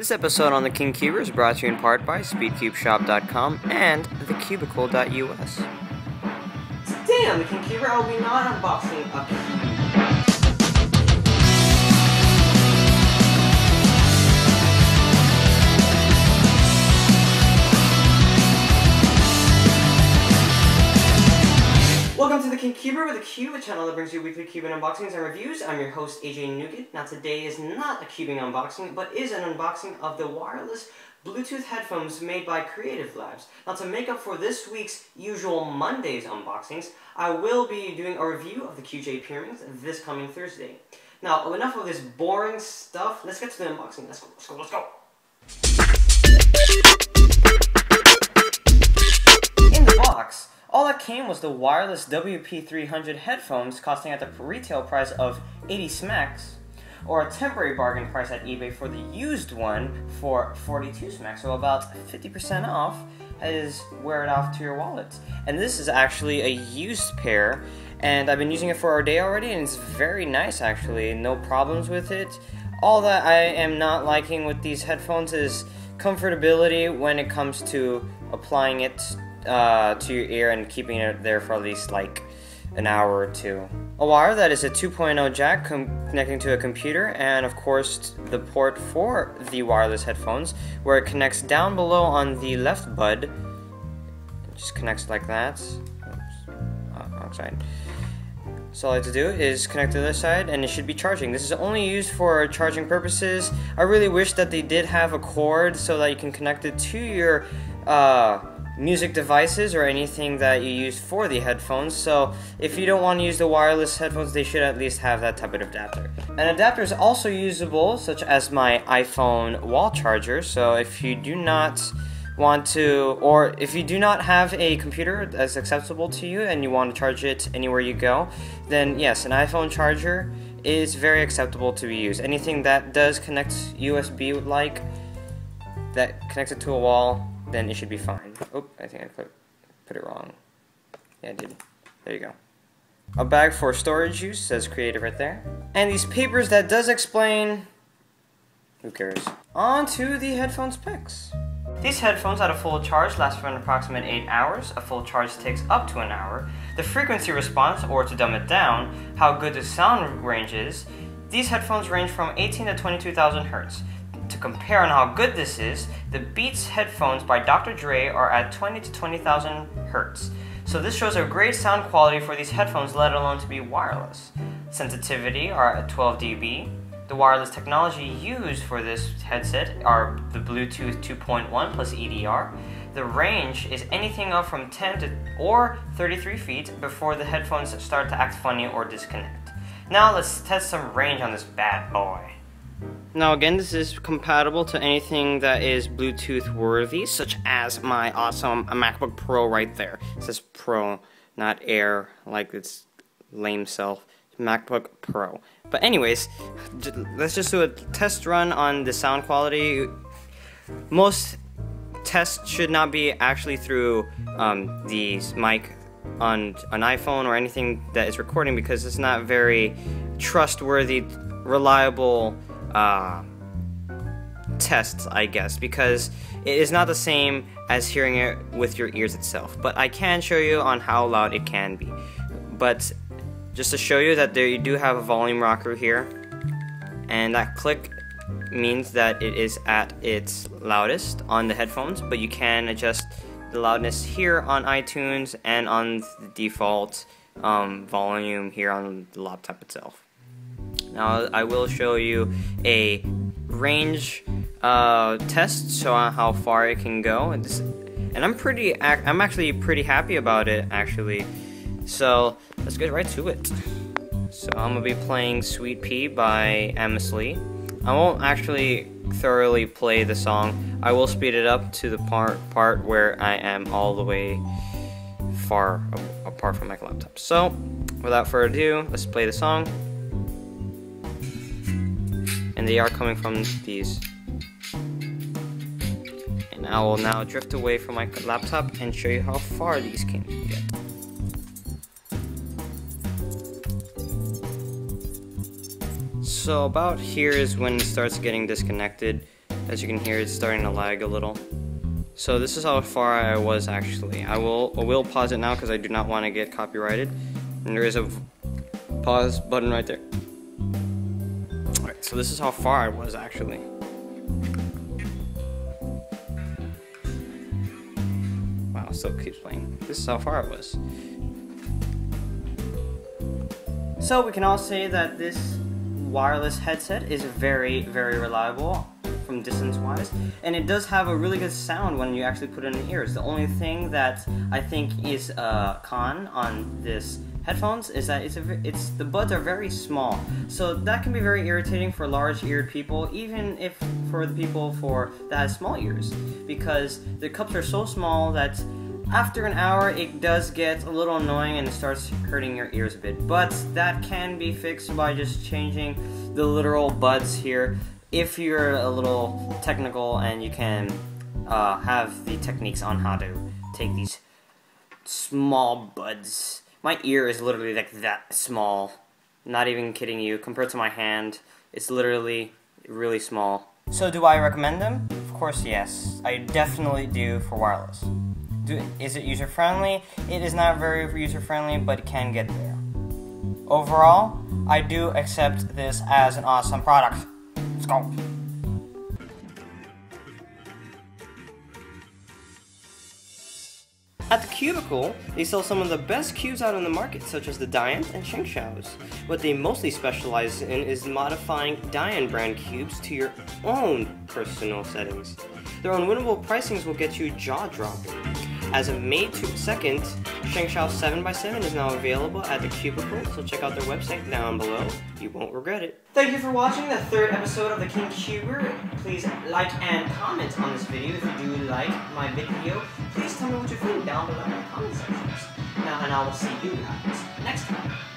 This episode on the King Cuber is brought to you in part by SpeedCubeShop.com and TheCubicle.us. Damn, the King Cuber, I'll be not unboxing a the Cuber with a Cube, a channel that brings you weekly Cuban unboxings and reviews. I'm your host, AJ Nougat. Now today is not a cubing unboxing, but is an unboxing of the wireless Bluetooth headphones made by Creative Labs. Now to make up for this week's usual Mondays unboxings, I will be doing a review of the QJ Pyraminx this coming Thursday. Now, enough of this boring stuff. Let's get to the unboxing. Let's go, let's go, let's go. In the box, all that came was the wireless WP300 headphones costing at the retail price of 80 smacks, or a temporary bargain price at eBay for the used one for 42 smacks, so about 50% off is wear it off to your wallet. And this is actually a used pair, and I've been using it for a day already, and it's very nice actually, no problems with it. All that I am not liking with these headphones is comfortability when it comes to applying it uh, to your ear and keeping it there for at least like an hour or two. A wire that is a 2.0 jack com- connecting to a computer, and of course the port for the wireless headphones, where it connects down below on the left bud. It just connects like that. Oops. Uh, outside. So all I have to do is connect to this side and it should be charging. This is only used for charging purposes. I really wish that they did have a cord so that you can connect it to your uh, music devices or anything that you use for the headphones. So if you don't want to use the wireless headphones, they should at least have that type of adapter. An adapter is also usable, such as my iPhone wall charger. So if you do not want to, or if you do not have a computer that's acceptable to you and you want to charge it anywhere you go, then yes, an iPhone charger is very acceptable to be used. Anything that does connect USB like that connects it to a wall, then it should be fine. Oh, I think I put put it wrong. Yeah, I did. There you go. A bag for storage use says creative right there. And these papers that does explain who cares? On to the headphone specs. These headphones at a full charge last for an approximate 8 hours. A full charge takes up to an hour. The frequency response, or to dumb it down, how good the sound range is, these headphones range from 18 to 22,000 hertz. Compare on how good this is, the Beats headphones by Dr. Dre are at 20 to 20,000 hertz. So this shows a great sound quality for these headphones, let alone to be wireless. Sensitivity are at 12 dB. The wireless technology used for this headset are the Bluetooth 2.1 plus EDR. The range is anything up from 10 to or 33 feet before the headphones start to act funny or disconnect. Now let's test some range on this bad boy. Now again, this is compatible to anything that is Bluetooth worthy, such as my awesome MacBook Pro right there. It says Pro, not Air, like its lame self. MacBook Pro. But anyways, let's just do a test run on the sound quality. Most tests should not be actually through um, the mic on an iPhone or anything that is recording because it's not very trustworthy, reliable uh, tests, I guess, because it is not the same as hearing it with your ears itself. But I can show you on how loud it can be. But just to show you that there you do have a volume rocker here, and that click means that it is at its loudest on the headphones, but you can adjust the loudness here on iTunes and on the default um, volume here on the laptop itself. Now I will show you a range uh, test, so on how far it can go, and, this, and I'm pretty, I'm actually pretty happy about it actually. So let's get right to it. So I'm gonna be playing Sweet Pea by Amos Lee. I won't actually thoroughly play the song. I will speed it up to the part part where I am all the way far apart from my laptop. So without further ado, let's play the song. And they are coming from these. And I will now drift away from my laptop and show you how far these can get. So about here is when it starts getting disconnected. As you can hear, it's starting to lag a little. So this is how far I was actually. I will I will pause it now because I do not want to get copyrighted. And there is a pause button right there. So this is how far I was actually. Wow, still keeps playing. This is how far I was. So we can all say that this wireless headset is very, very reliable from distance wise, and it does have a really good sound when you actually put it in the ears. The only thing that I think is a con on this headphones is that it's a, it's the buds are very small, so that can be very irritating for large-eared people, even if for the people for that has small ears, because the cups are so small that after an hour, it does get a little annoying and it starts hurting your ears a bit, but that can be fixed by just changing the literal buds here. If you're a little technical and you can uh, have the techniques on how to take these small buds. My ear is literally like that small. Not even kidding you. Compared to my hand, it's literally really small. So do I recommend them? Of course, yes. I definitely do for wireless. Do, is it user friendly? It is not very user friendly, but it can get there. Overall, I do accept this as an awesome product. At the Cubicle, they sell some of the best cubes out on the market, such as the Dayan and ShengShou's. What they mostly specialize in is modifying Dayan brand cubes to your own personal settings. Their unwinnable pricings will get you jaw-dropping. As of May 2nd, ShengShou 7x7 is now available at the Cubicle, so check out their website down below. You won't regret it. Thank you for watching the third episode of the King Cuber. Please like and comment on this video if you do like my video. Please tell me what you think down below in the comment sections. Now, and I will see you guys next time.